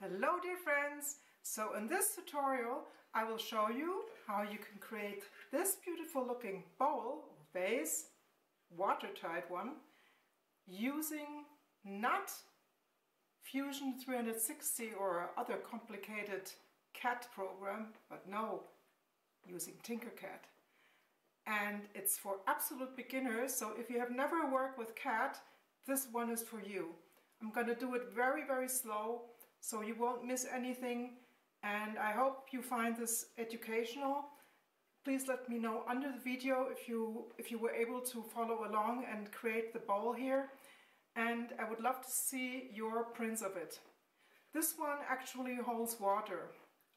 Hello dear friends! So in this tutorial I will show you how you can create this beautiful looking bowl, vase, watertight one, using not Fusion 360 or other complicated CAD program, but no, using Tinkercad. And it's for absolute beginners, so if you have never worked with CAD, this one is for you. I'm going to do it very, very slow so you won't miss anything and I hope you find this educational. Please let me know under the video if you, if you were able to follow along and create the bowl here and I would love to see your prints of it. This one actually holds water.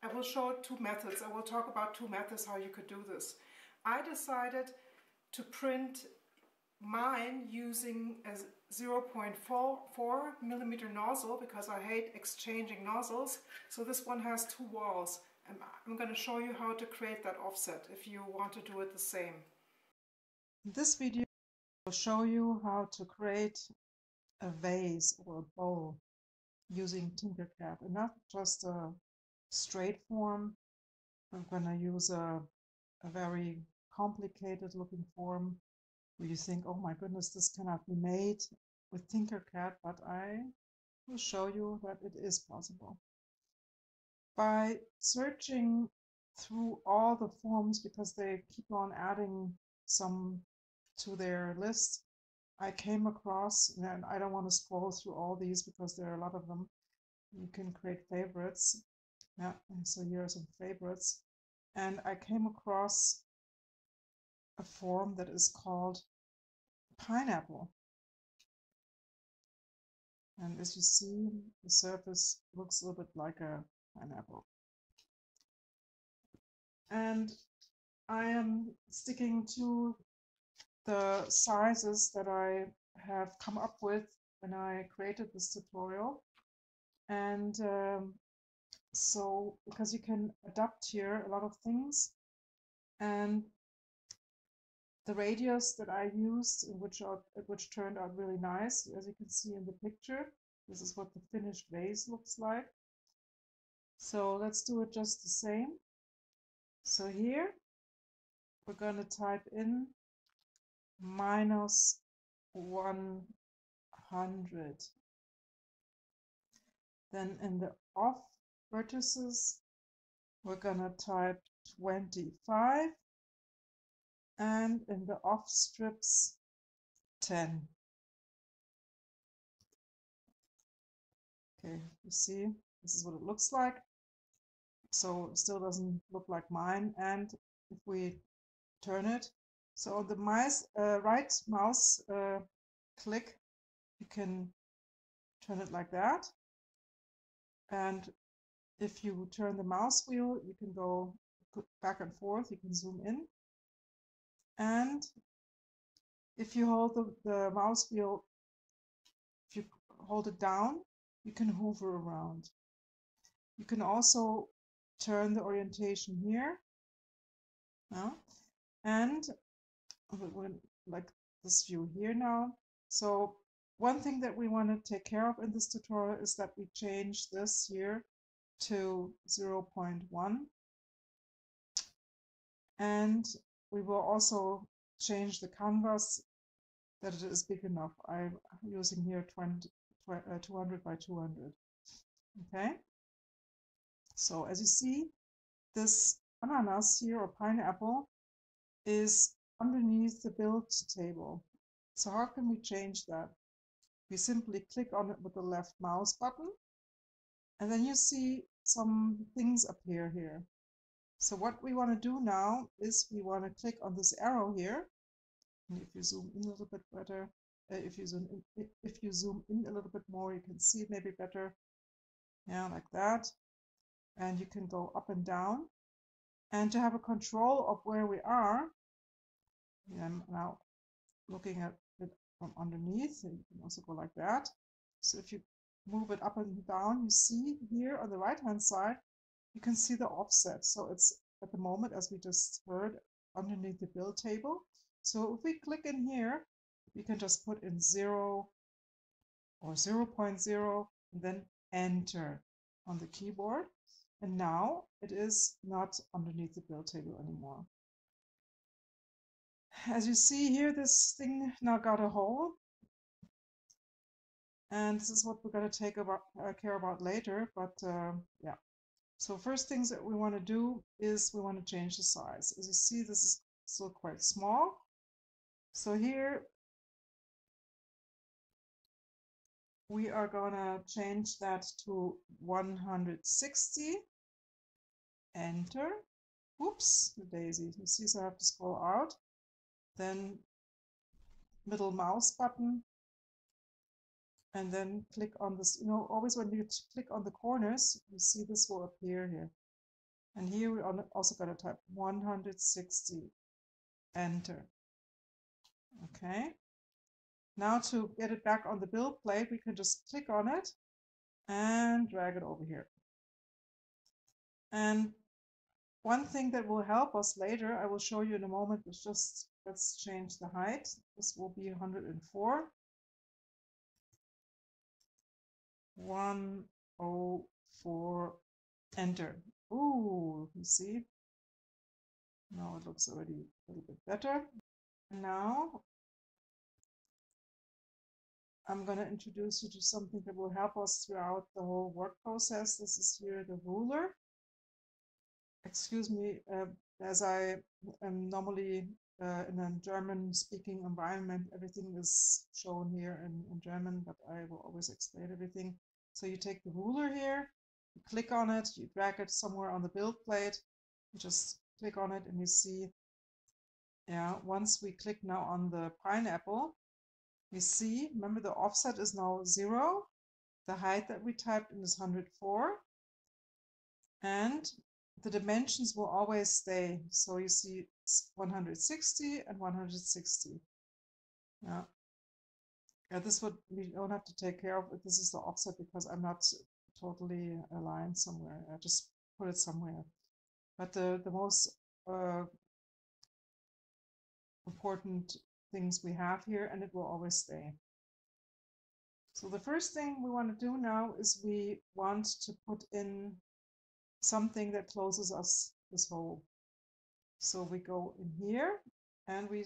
I will show two methods. I will talk about two methods how you could do this. I decided to print mine using a 0.44 millimeter nozzle because I hate exchanging nozzles. So this one has two walls. And I'm going to show you how to create that offset if you want to do it the same. In this video will show you how to create a vase or a bowl using Tinkercad and not just a straight form. I'm going to use a, a very complicated looking form where you think, oh my goodness, this cannot be made with Tinkercad, but I will show you that it is possible. By searching through all the forms, because they keep on adding some to their list, I came across, and I don't want to scroll through all these because there are a lot of them. You can create favorites. Yeah, so here are some favorites. And I came across a form that is called pineapple. And as you see, the surface looks a little bit like a pineapple. And I am sticking to the sizes that I have come up with when I created this tutorial. And um, so, because you can adapt here a lot of things. And the radius that I used, which are, which turned out really nice, as you can see in the picture. This is what the finished vase looks like. So let's do it just the same. So here we're going to type in minus 100. Then in the off vertices, we're going to type 25 and in the off strips 10. Okay, you see, this is what it looks like. So it still doesn't look like mine. And if we turn it, so the mice, uh, right mouse uh, click, you can turn it like that. And if you turn the mouse wheel, you can go back and forth, you can zoom in and if you hold the, the mouse wheel, if you hold it down, you can hover around. You can also turn the orientation here. Yeah. And like this view here now. So one thing that we want to take care of in this tutorial is that we change this here to 0.1 and we will also change the canvas that it is big enough. I'm using here 20, uh, 200 by 200. Okay. So as you see, this ananas here or pineapple is underneath the build table. So how can we change that? We simply click on it with the left mouse button and then you see some things appear here. So what we want to do now is we want to click on this arrow here. And if you zoom in a little bit better, uh, if you zoom in, if you zoom in a little bit more, you can see it maybe better. Yeah, like that. And you can go up and down. And to have a control of where we are, I'm now looking at it from underneath. And you can also go like that. So if you move it up and down, you see here on the right hand side, you can see the offset. So it's at the moment, as we just heard, underneath the build table. So if we click in here, we can just put in 0 or 0 0.0 and then enter on the keyboard. And now it is not underneath the build table anymore. As you see here, this thing now got a hole. And this is what we're going to take about, uh, care about later. But uh, yeah, so first things that we want to do is we want to change the size. As you see, this is still quite small. So here we are going to change that to 160. Enter. Oops, the daisy. You see, so I have to scroll out. Then middle mouse button. And then click on this. You know, always when you click on the corners, you see this will appear here. And here we are also going to type 160. Enter. Okay. Now to get it back on the build plate, we can just click on it and drag it over here. And one thing that will help us later, I will show you in a moment, is just, let's change the height. This will be 104. 104, enter. Ooh, you see? Now it looks already a little bit better. Now I'm going to introduce you to something that will help us throughout the whole work process. This is here the ruler. Excuse me, uh, as I am normally uh, in a German speaking environment, everything is shown here in, in German, but I will always explain everything. So you take the ruler here, you click on it, you drag it somewhere on the build plate, you just click on it and you see, yeah, once we click now on the pineapple, we see, remember the offset is now zero. The height that we typed in is 104. And the dimensions will always stay. So you see 160 and 160. Yeah. Yeah, this would we don't have to take care of it. This is the offset because I'm not totally aligned somewhere. I just put it somewhere. But the, the most uh, important things we have here and it will always stay. So the first thing we want to do now is we want to put in something that closes us this hole. So we go in here and we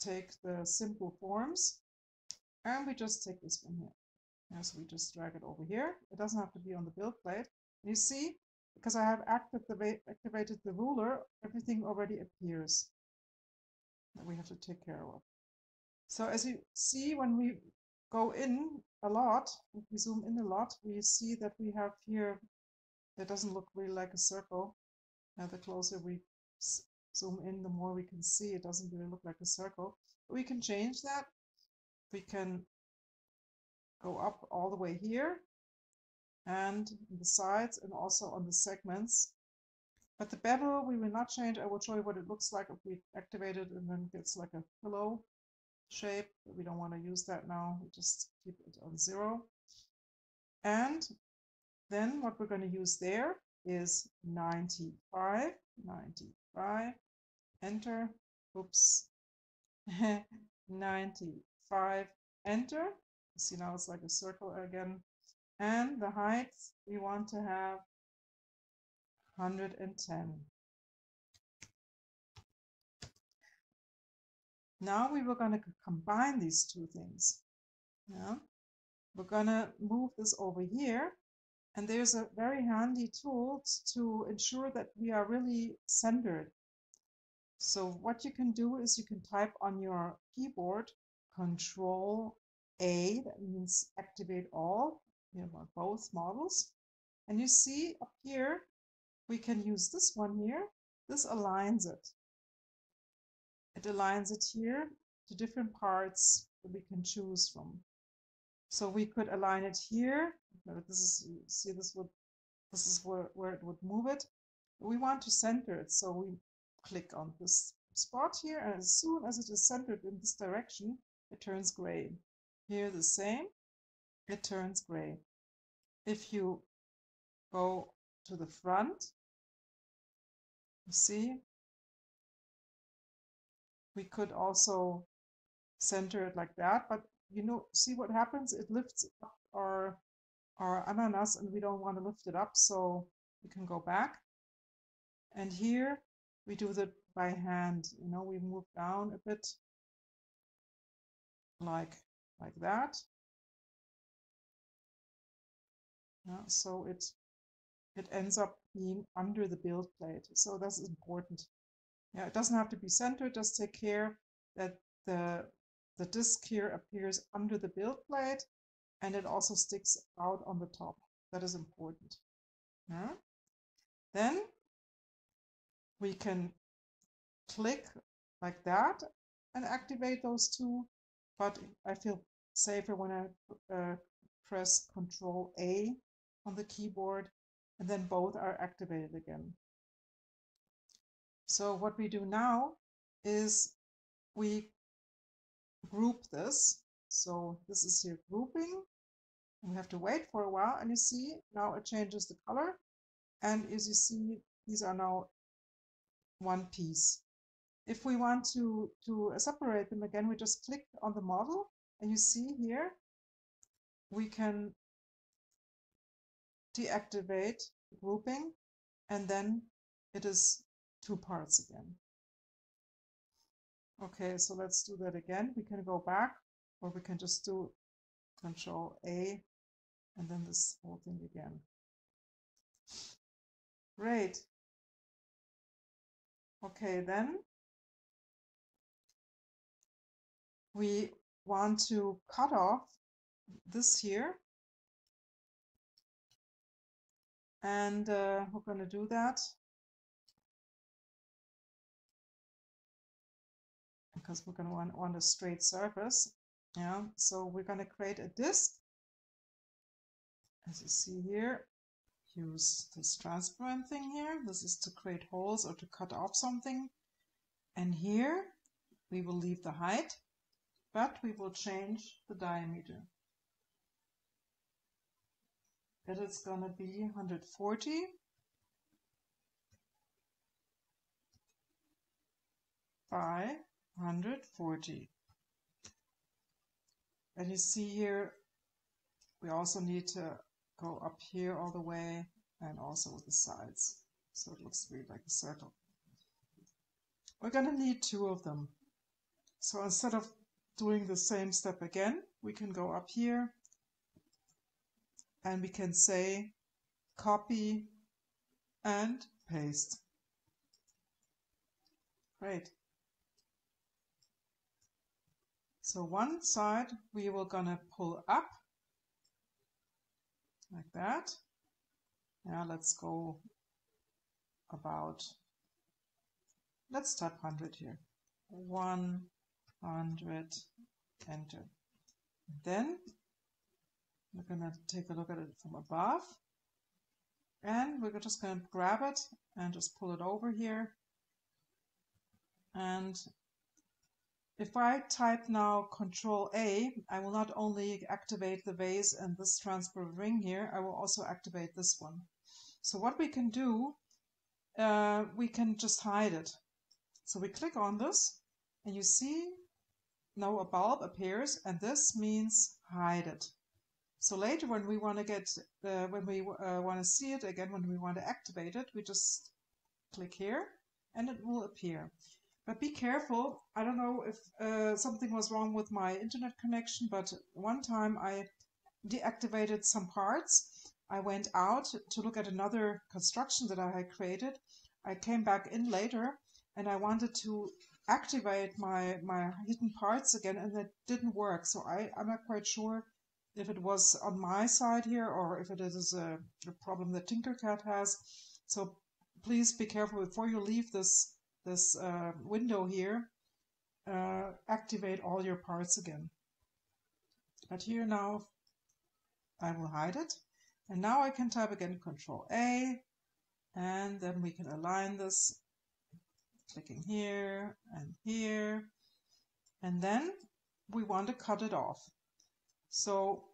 take the simple forms and we just take this one here. Yeah, so we just drag it over here. It doesn't have to be on the build plate. You see, because I have activated the ruler, everything already appears that we have to take care of. So as you see, when we go in a lot, if we zoom in a lot, we see that we have here, that doesn't look really like a circle. Now the closer we zoom in, the more we can see it doesn't really look like a circle. But we can change that. We can go up all the way here and the sides and also on the segments. But the bevel we will not change. I will show you what it looks like if we activate it and then gets like a pillow shape, we don't want to use that now. We just keep it on zero. And then what we're going to use there is 95, 95, enter, oops, 95, enter. See now it's like a circle again. And the height we want to have 110. Now we were going to combine these two things. Yeah. We're going to move this over here. And there's a very handy tool to ensure that we are really centered. So what you can do is you can type on your keyboard Control A, that means activate all. you have both models. And you see up here, we can use this one here. This aligns it. It aligns it here to different parts that we can choose from. So we could align it here. This is see this would this is where, where it would move it. We want to center it, so we click on this spot here, and as soon as it is centered in this direction, it turns gray. Here the same, it turns gray. If you go to the front, you see we could also center it like that, but you know, see what happens? It lifts up our, our ananas and we don't want to lift it up, so we can go back. And here we do that by hand. You know, we move down a bit like like that. Yeah, so it it ends up being under the build plate. So that's important. Yeah, it doesn't have to be centered. Just take care that the the disc here appears under the build plate and it also sticks out on the top. That is important. Yeah. Then we can click like that and activate those two, but I feel safer when I uh, press Control A on the keyboard and then both are activated again. So what we do now is we group this. So this is here grouping. We have to wait for a while and you see now it changes the color. And as you see, these are now one piece. If we want to, to separate them again, we just click on the model and you see here, we can deactivate grouping and then it is two parts again. Okay, so let's do that again. We can go back or we can just do control A and then this whole thing again. Great. Okay, then we want to cut off this here. And uh, we're going to do that because we're going to want, a straight surface. Yeah, so we're going to create a disk. As you see here, use this transparent thing here. This is to create holes or to cut off something. And here we will leave the height, but we will change the diameter. That is going to be 140 by 140. And you see here, we also need to go up here all the way and also with the sides. So it looks really like a circle. We're going to need two of them. So instead of doing the same step again, we can go up here and we can say copy and paste. Great. So one side we were gonna pull up like that. Now let's go about, let's type 100 here. 100, enter. Then we're gonna take a look at it from above. And we're just gonna grab it and just pull it over here. And if I type now Control A, I will not only activate the vase and this transfer ring here, I will also activate this one. So what we can do, uh, we can just hide it. So we click on this and you see now a bulb appears and this means hide it. So later when we want to get, uh, when we uh, want to see it again, when we want to activate it, we just click here and it will appear. But be careful. I don't know if uh, something was wrong with my internet connection, but one time I deactivated some parts. I went out to look at another construction that I had created. I came back in later and I wanted to activate my, my hidden parts again and it didn't work. So I, I'm not quite sure if it was on my side here or if it is a, a problem that Tinkercad has. So please be careful before you leave this this uh, window here, uh, activate all your parts again. But here now, I will hide it. And now I can type again Control A, and then we can align this, clicking here and here. And then we want to cut it off. So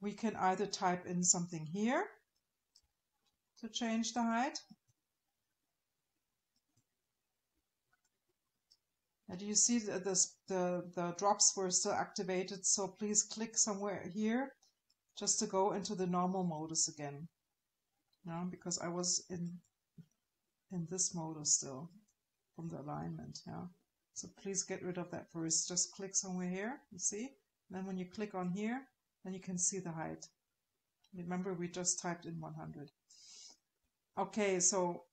we can either type in something here to change the height, And you see that the, the drops were still activated, so please click somewhere here just to go into the normal modus again. Now, because I was in in this modus still from the alignment. Yeah. So please get rid of that first. Just click somewhere here, you see? And then when you click on here, then you can see the height. Remember, we just typed in 100. Okay, so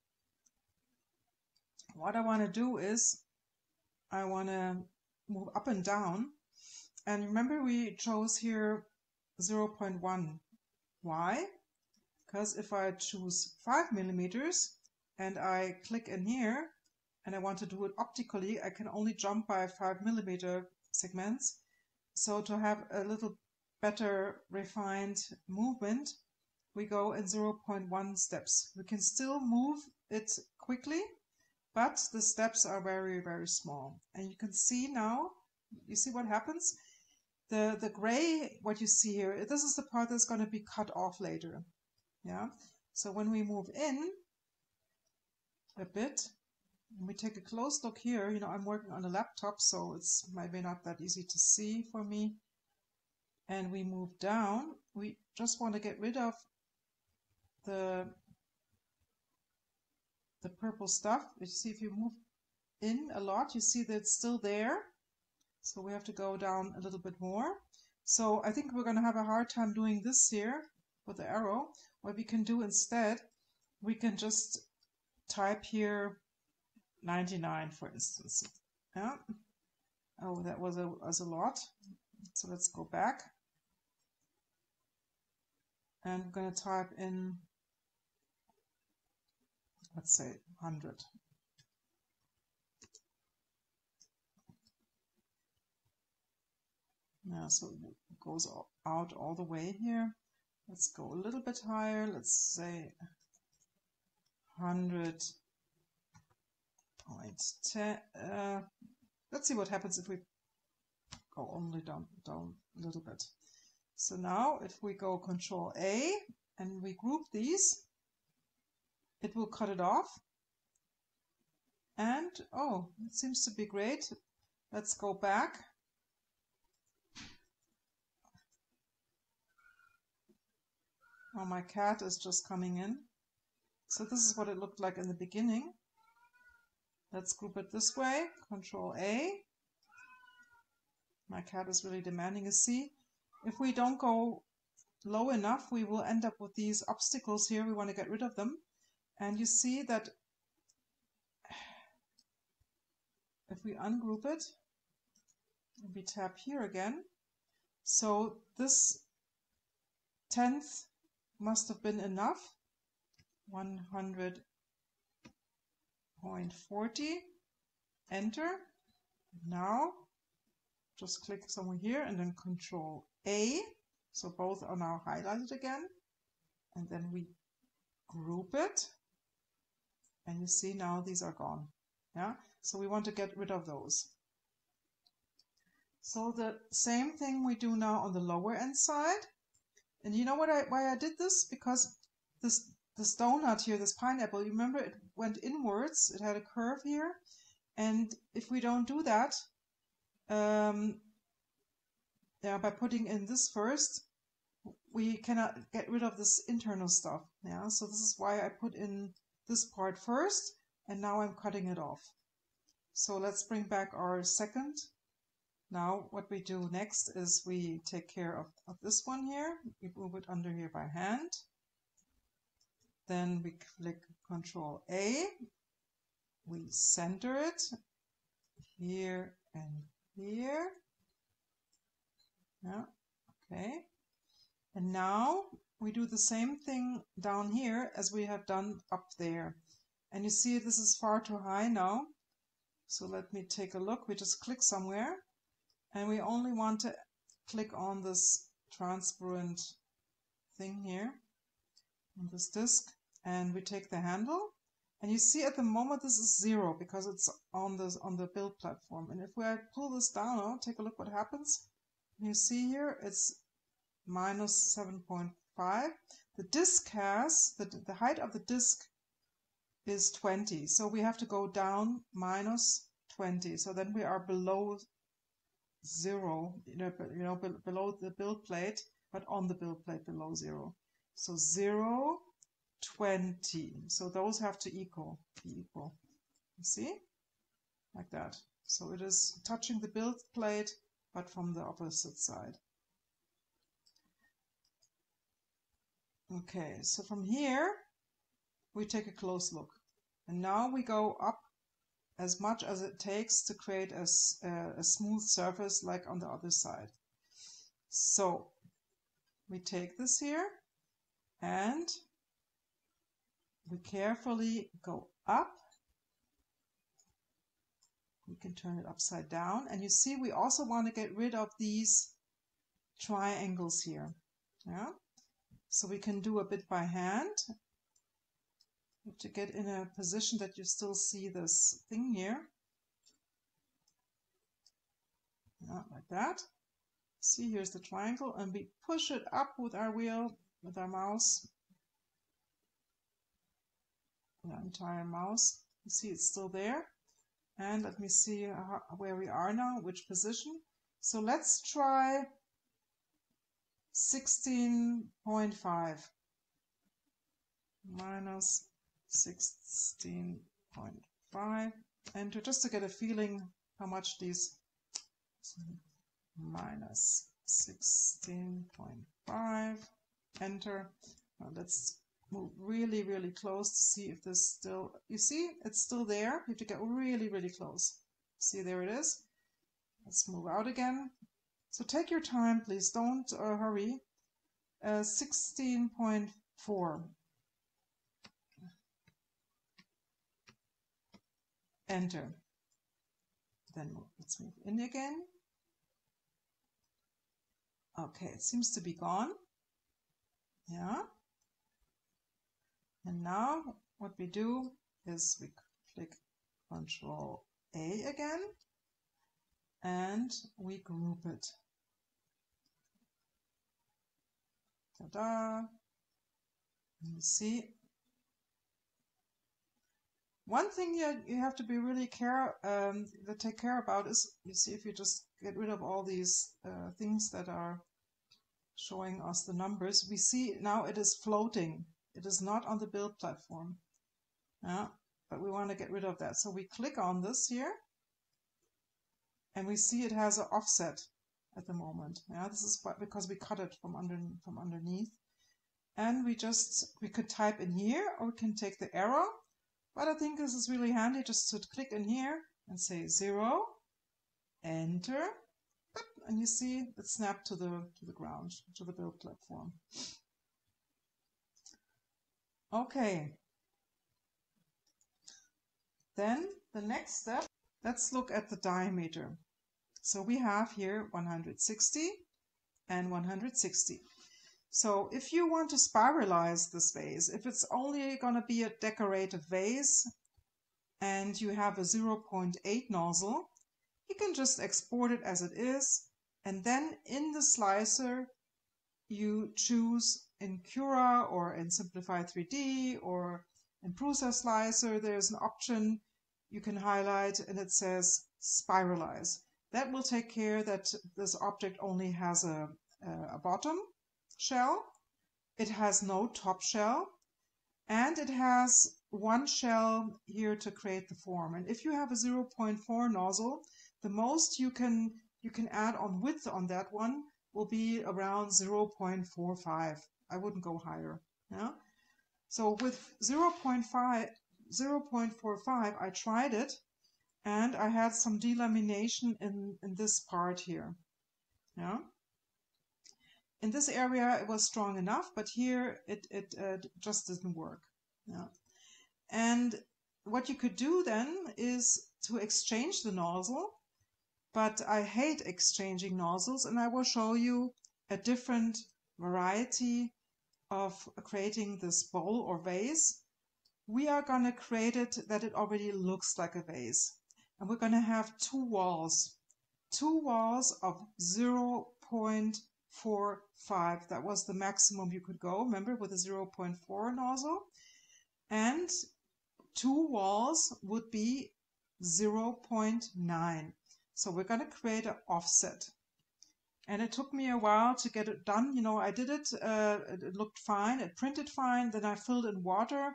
what I want to do is I want to move up and down. And remember we chose here 0.1. Why? Because if I choose 5 millimeters and I click in here and I want to do it optically, I can only jump by 5 millimeter segments. So to have a little better refined movement, we go in 0.1 steps. We can still move it quickly, but the steps are very, very small. And you can see now, you see what happens? The, the gray, what you see here, this is the part that's going to be cut off later. Yeah. So when we move in a bit, and we take a close look here, you know, I'm working on a laptop, so it's maybe not that easy to see for me. And we move down, we just want to get rid of the the purple stuff. You see if you move in a lot, you see that it's still there. So we have to go down a little bit more. So I think we're going to have a hard time doing this here with the arrow. What we can do instead, we can just type here 99, for instance. Yeah. Oh, that was a, was a lot. So let's go back. And I'm going to type in let's say 100. Now, so it goes out all the way here. Let's go a little bit higher. Let's say 100.10. Uh, let's see what happens if we go only down, down a little bit. So now if we go Control A and we group these, it will cut it off. And, oh, it seems to be great. Let's go back. Oh, my cat is just coming in. So this is what it looked like in the beginning. Let's group it this way, Control A. My cat is really demanding a C. If we don't go low enough, we will end up with these obstacles here. We want to get rid of them. And you see that if we ungroup it, we tap here again. So this tenth must have been enough. 100.40. Enter. Now just click somewhere here and then control A. So both are now highlighted again. And then we group it and you see now these are gone. Yeah, so we want to get rid of those. So the same thing we do now on the lower end side. And you know what I why I did this? Because this this donut here, this pineapple, you remember it went inwards, it had a curve here. And if we don't do that, um, yeah, by putting in this first, we cannot get rid of this internal stuff. Yeah, so this is why I put in this part first and now I'm cutting it off. So let's bring back our second. Now what we do next is we take care of, of this one here. We move it under here by hand. Then we click Control A. We center it here and here. Yeah, okay. And now we do the same thing down here as we have done up there. And you see this is far too high now. So let me take a look. We just click somewhere and we only want to click on this transparent thing here on this disk and we take the handle and you see at the moment this is zero because it's on this on the build platform and if we pull this down now take a look what happens you see here it's minus 7.5 the disk has, the, the height of the disk is 20. So we have to go down minus 20. So then we are below zero, you know, you know, below the build plate, but on the build plate below zero. So 0, 20. So those have to equal, be equal. You see? Like that. So it is touching the build plate, but from the opposite side. Okay, so from here, we take a close look. And now we go up as much as it takes to create a, a, smooth surface like on the other side. So we take this here and we carefully go up. We can turn it upside down and you see we also want to get rid of these triangles here. Yeah. So we can do a bit by hand to get in a position that you still see this thing here. Yeah, like that. See, here's the triangle, and we push it up with our wheel, with our mouse. The entire mouse. You see it's still there. And let me see how, where we are now, which position. So let's try 16.5 minus 16.5 enter just to get a feeling how much these minus 16.5 enter. Now let's move really really close to see if this still you see it's still there. You have to get really really close. See there it is. Let's move out again so take your time please don't uh, hurry uh, 16.4 enter. Then let's move in again. Okay, it seems to be gone. Yeah. And now what we do is we click Control A again and we group it. Ta-da! You see one thing you, you have to be really care um, to take care about is you see if you just get rid of all these uh, things that are showing us the numbers, we see now it is floating. It is not on the build platform. Yeah, but we want to get rid of that. So we click on this here and we see it has an offset at the moment. Yeah, this is because we cut it from under from underneath. And we just we could type in here or we can take the arrow but I think this is really handy just to click in here and say zero, enter, and you see it snapped to the, to the ground, to the build platform. Okay. Then the next step, let's look at the diameter. So we have here 160 and 160. So if you want to spiralize this vase, if it's only going to be a decorative vase and you have a 0.8 nozzle, you can just export it as it is. And then in the slicer, you choose in Cura or in Simplify 3D or in Prusa Slicer, there's an option you can highlight and it says spiralize. That will take care that this object only has a, a bottom shell. It has no top shell. And it has one shell here to create the form. And if you have a 0.4 nozzle, the most you can you can add on width on that one will be around 0.45. I wouldn't go higher. Yeah. So with 0.5, 0.45, I tried it and I had some delamination in, in this part here. Yeah. In this area it was strong enough, but here it, it uh, just didn't work. Yeah. And what you could do then is to exchange the nozzle, but I hate exchanging nozzles and I will show you a different variety of creating this bowl or vase. We are going to create it that it already looks like a vase. And we're going to have two walls, two walls of 0.5 four. That was the maximum you could go, remember, with a 0.4 nozzle. And two walls would be 0.9. So we're going to create an offset. And it took me a while to get it done. You know, I did it, uh, it looked fine, it printed fine, then I filled in water,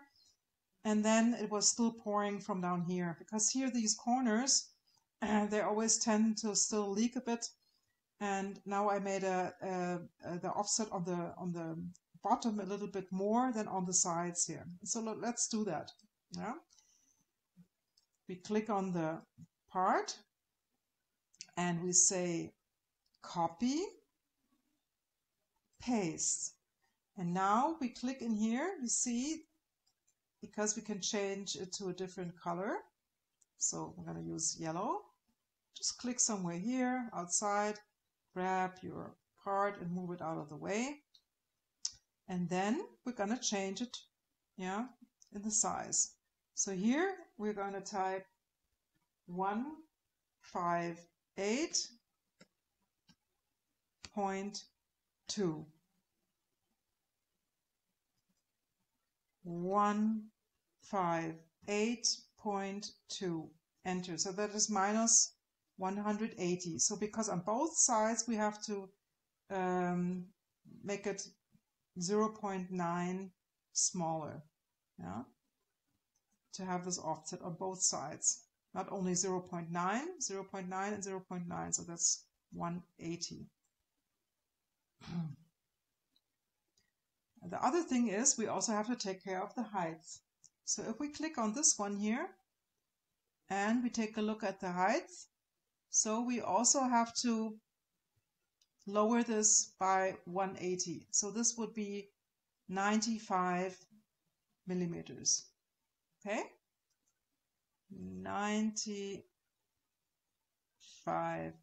and then it was still pouring from down here. Because here, these corners, uh, they always tend to still leak a bit. And now I made a, a, a the offset on the on the bottom a little bit more than on the sides here. So let's do that. Yeah. We click on the part and we say copy, paste. And now we click in here, you see, because we can change it to a different color. So I'm going to use yellow. Just click somewhere here outside, grab your part and move it out of the way. And then we're going to change it, yeah, in the size. So here we're going to type 158.2. 158.2. Enter. So that is minus 180. So because on both sides we have to um, make it 0.9 smaller. Yeah to have this offset on both sides. Not only 0.9, 0.9 and 0.9, so that's 180. the other thing is we also have to take care of the height. So if we click on this one here and we take a look at the height, so we also have to lower this by 180. So this would be 95 millimeters. Okay. 95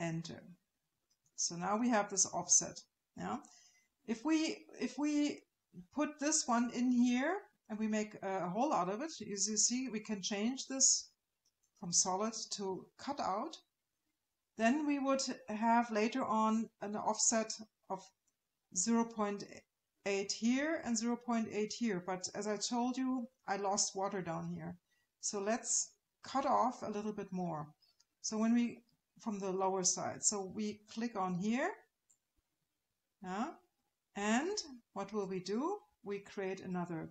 enter. So now we have this offset. Yeah. If we if we put this one in here and we make a hole out of it, as you see, we can change this from solid to cut out. Then we would have later on an offset of 0.8 here and 0.8 here. But as I told you, I lost water down here. So let's cut off a little bit more. So when we, from the lower side, so we click on here. Yeah, and what will we do? We create another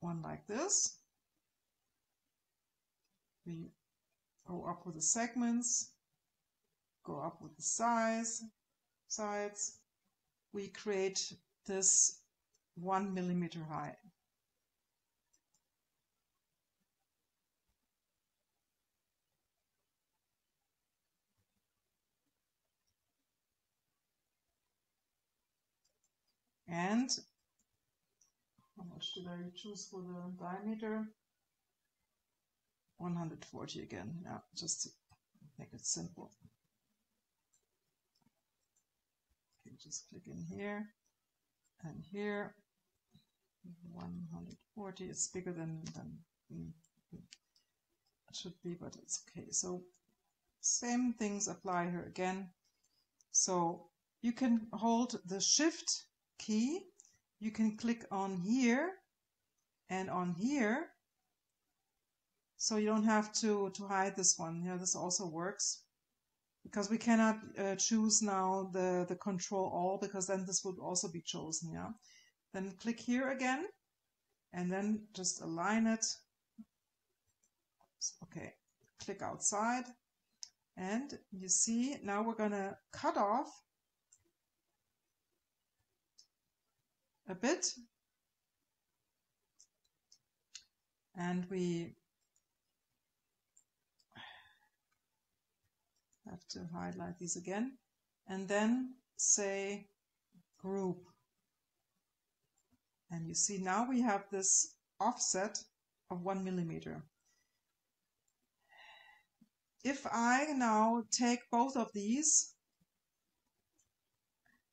one like this. We go up with the segments, go up with the size, sides, we create this one millimeter high. And how much did I choose for the diameter? 140 again, yeah, just to make it simple. just click in here and here 140 it's bigger than, than it should be but it's okay so same things apply here again so you can hold the shift key you can click on here and on here. So you don't have to to hide this one. Yeah this also works. Because we cannot uh, choose now the, the control all because then this would also be chosen, yeah. Then click here again and then just align it. Okay, click outside. And you see now we're going to cut off a bit and we have to highlight these again, and then say group. And you see now we have this offset of one millimeter. If I now take both of these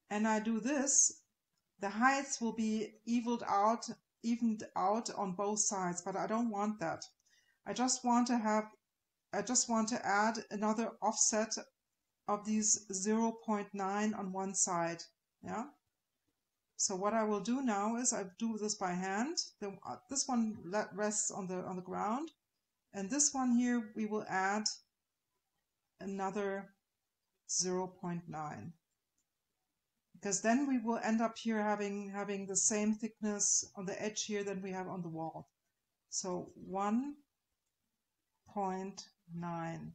and I do this, the heights will be evened out, evened out on both sides, but I don't want that. I just want to have I just want to add another offset of these 0.9 on one side. Yeah. So what I will do now is I do this by hand. The, uh, this one rests on the on the ground, And this one here, we will add another 0.9 because then we will end up here having having the same thickness on the edge here than we have on the wall. So 1.9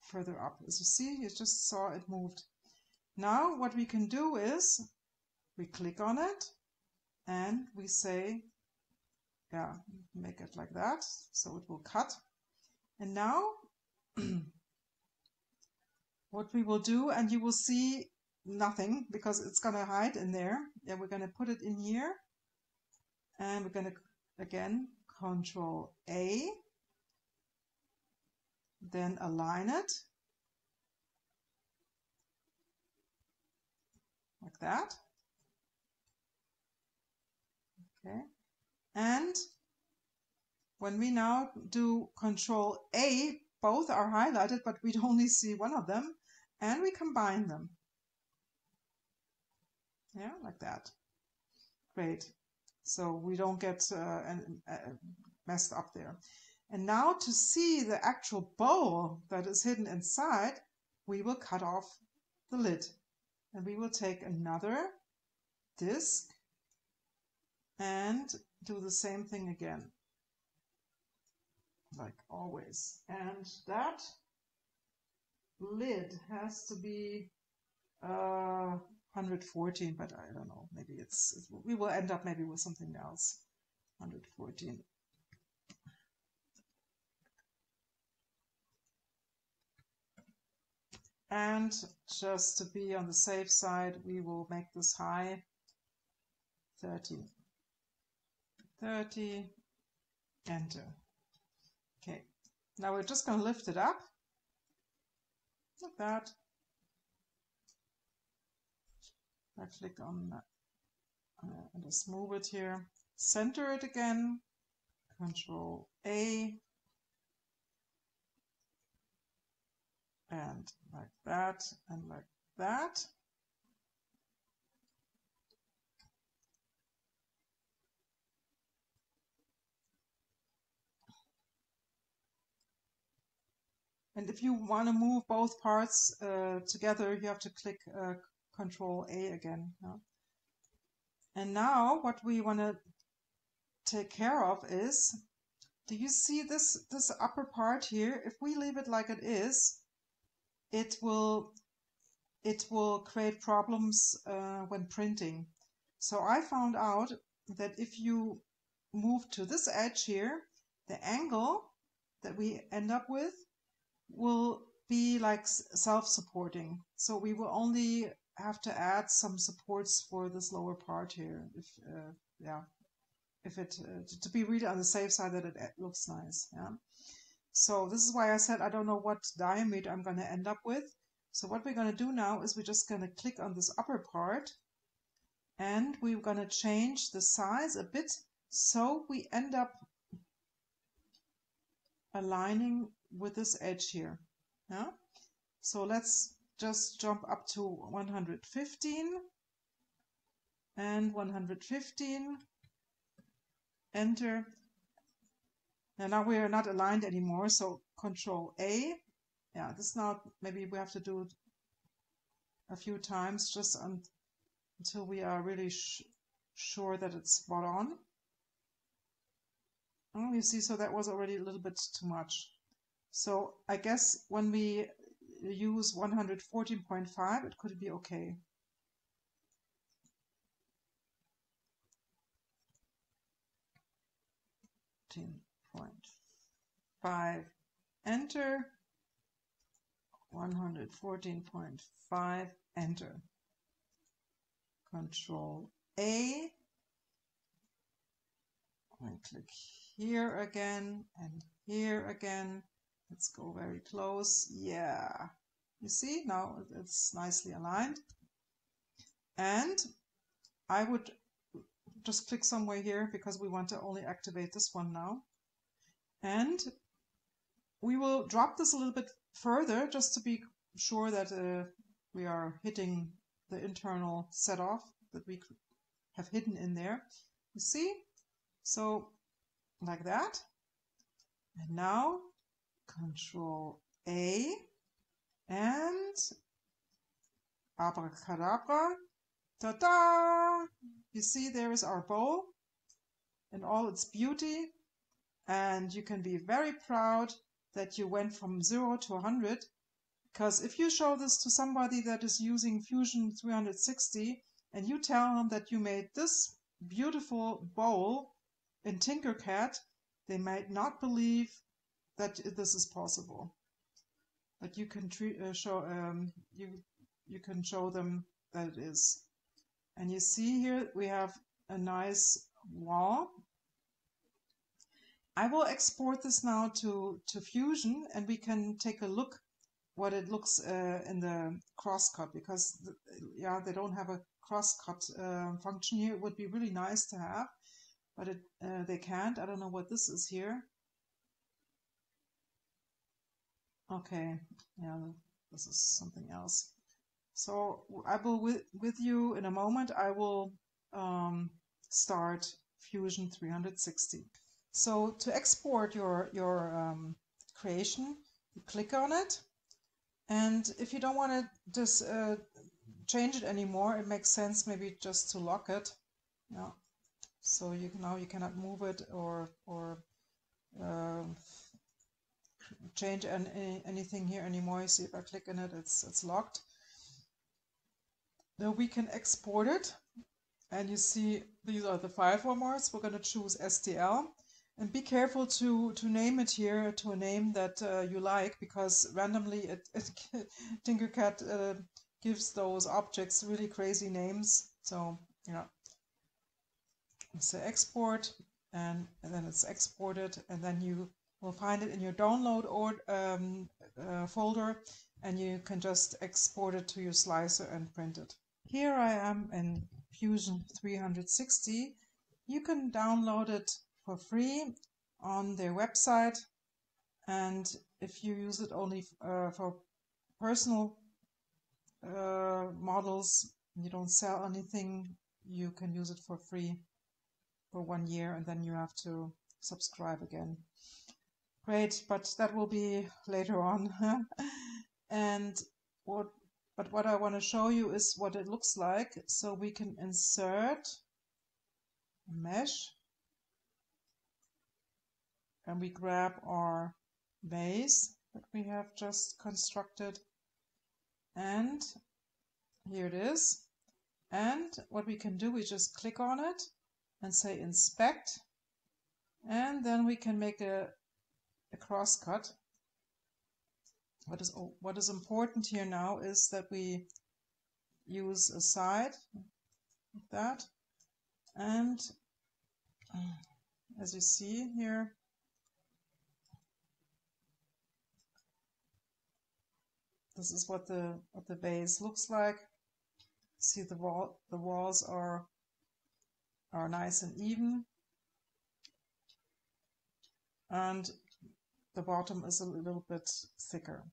further up. As you see, you just saw it moved. Now what we can do is we click on it and we say, yeah, make it like that. So it will cut. And now what we will do, and you will see nothing because it's going to hide in there. Yeah, we're going to put it in here. And we're going to, again, Control A. Then align it. Like that. Okay. And when we now do Control A, both are highlighted, but we'd only see one of them, and we combine them. Yeah, like that. Great. So we don't get uh, uh, messed up there. And now to see the actual bowl that is hidden inside, we will cut off the lid. And we will take another disc and do the same thing again. Like always. And that lid has to be uh, 114, but I don't know. Maybe it's, we will end up maybe with something else. 114. And just to be on the safe side, we will make this high 30. 30, enter. Okay, now we're just going to lift it up like that. I click on uh, just move it here. Center it again. Control A. And like that and like that. And if you want to move both parts uh, together, you have to click uh, Control A again. Yeah? And now what we want to take care of is, do you see this, this upper part here? If we leave it like it is, it will, it will create problems uh, when printing. So I found out that if you move to this edge here, the angle that we end up with will be like self-supporting. So we will only have to add some supports for this lower part here. If uh, yeah, if it uh, to be really on the safe side that it looks nice. Yeah. So this is why I said I don't know what diameter I'm going to end up with. So what we're going to do now is we're just going to click on this upper part and we're going to change the size a bit so we end up aligning with this edge here. Yeah? So let's just jump up to 115 and 115 enter. And now we are not aligned anymore so control A. Yeah this now maybe we have to do a few times just un until we are really sure that it's spot on. Oh you see so that was already a little bit too much. So I guess when we use 114.5, it could be okay. Point five, enter. 114.5, enter. Control A. And click here again and here again. Let's go very close. Yeah. You see, now it's nicely aligned. And I would just click somewhere here because we want to only activate this one now. And we will drop this a little bit further just to be sure that uh, we are hitting the internal set off that we have hidden in there. You see? So like that. And now Control A and abracadabra. Ta-da! You see there is our bowl in all its beauty and you can be very proud that you went from 0 to 100 because if you show this to somebody that is using Fusion 360 and you tell them that you made this beautiful bowl in Tinkercad, they might not believe that this is possible. But you can uh, show um, you you can show them that it is. And you see here we have a nice wall. I will export this now to, to Fusion and we can take a look what it looks uh, in the crosscut because the, yeah they don't have a crosscut uh, function here. It would be really nice to have, but it, uh, they can't. I don't know what this is here. Okay, yeah, this is something else. So I will with, with you in a moment. I will um, start Fusion 360. So to export your your um, creation, you click on it, and if you don't want to just uh, change it anymore, it makes sense maybe just to lock it. Yeah. So you now you cannot move it or or uh, change any, anything here anymore. You see if I click on it, it's it's locked. Now we can export it and you see these are the file formats. We're going to choose STL and be careful to to name it here to a name that uh, you like because randomly it, it Tinkercad uh, gives those objects really crazy names. So you know, say export and, and then it's exported and then you will find it in your download or um, uh, folder and you can just export it to your slicer and print it. Here I am in Fusion 360. You can download it for free on their website and if you use it only uh, for personal uh, models, you don't sell anything, you can use it for free for one year and then you have to subscribe again. Great, but that will be later on. and what but what I want to show you is what it looks like. So we can insert a mesh and we grab our base that we have just constructed and here it is. And what we can do, we just click on it and say inspect and then we can make a, a crosscut what is what is important here now is that we use a side like that. And as you see here this is what the what the base looks like. See the wall the walls are are nice and even. And the bottom is a little bit thicker